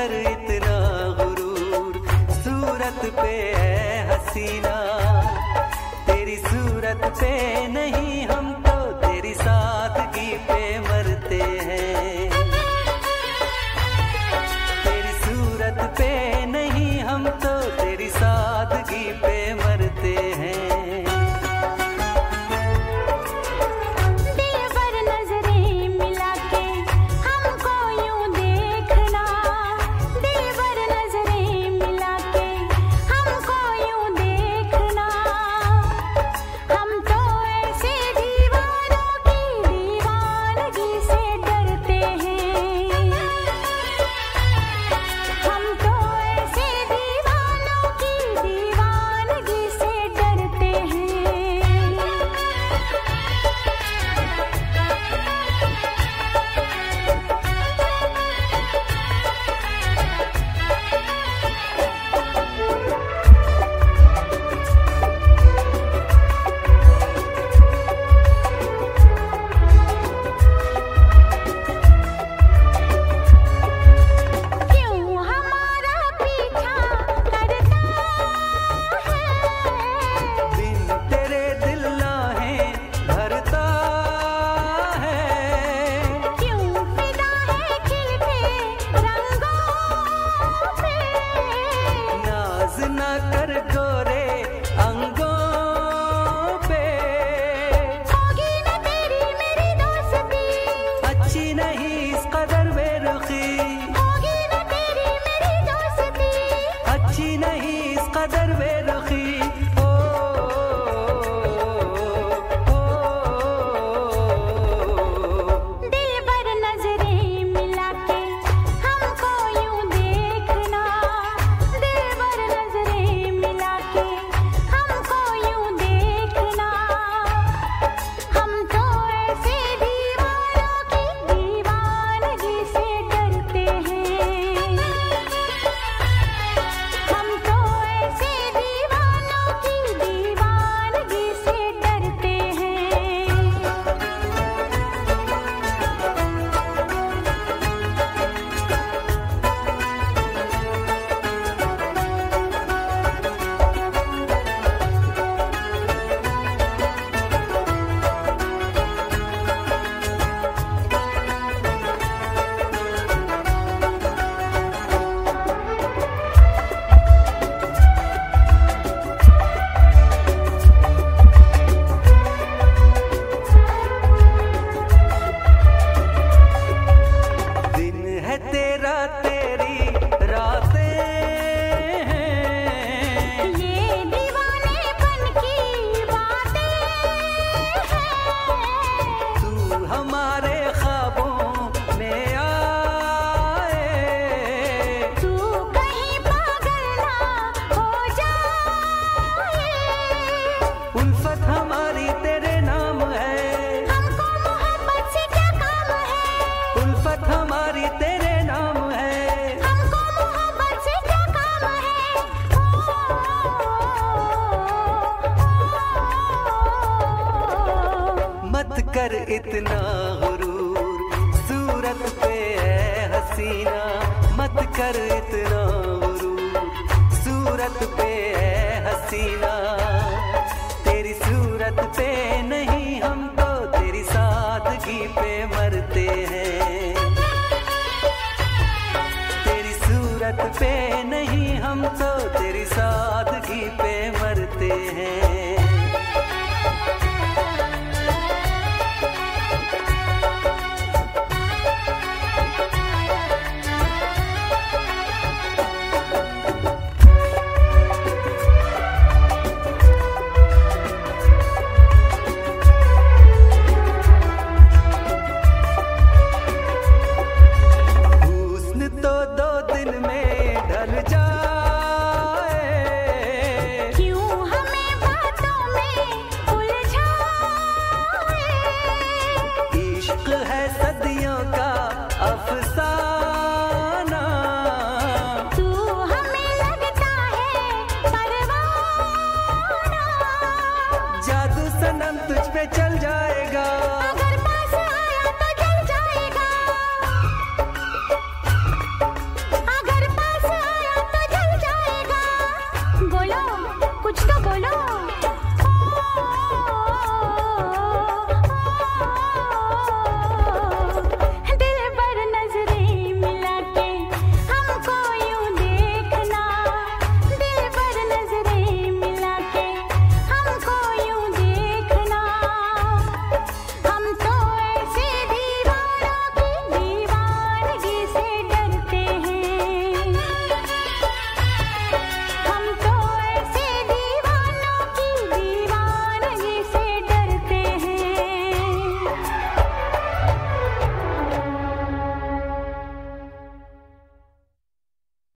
कर इतना गुरूर सूरत पे है हसीना। तेरी सूरत पे नहीं हमारे कर इतना गुरूर। सूरत पे है हसीना, मत कर इतना गुरूर। सूरत पे है हसीना। तेरी सूरत पे नहीं हम तो तेरी सादगी पे मरते हैं। तेरी सूरत पे नहीं हम तो तेरी सादगी पे